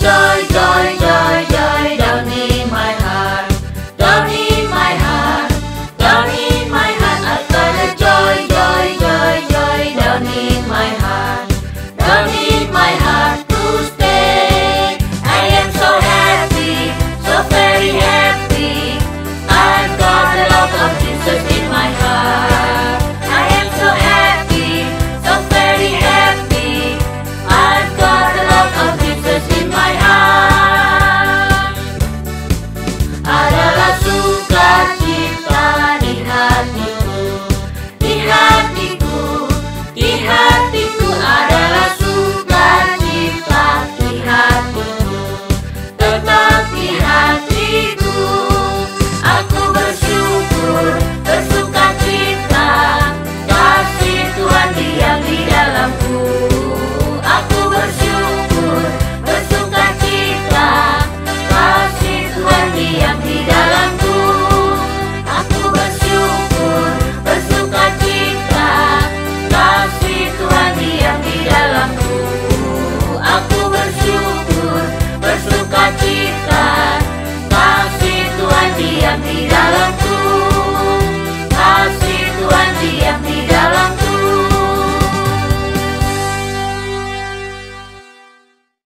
joy, joy, joy, joy down in my heart, down in my heart, down in my heart. I've got a joy, joy, joy, joy down in my heart.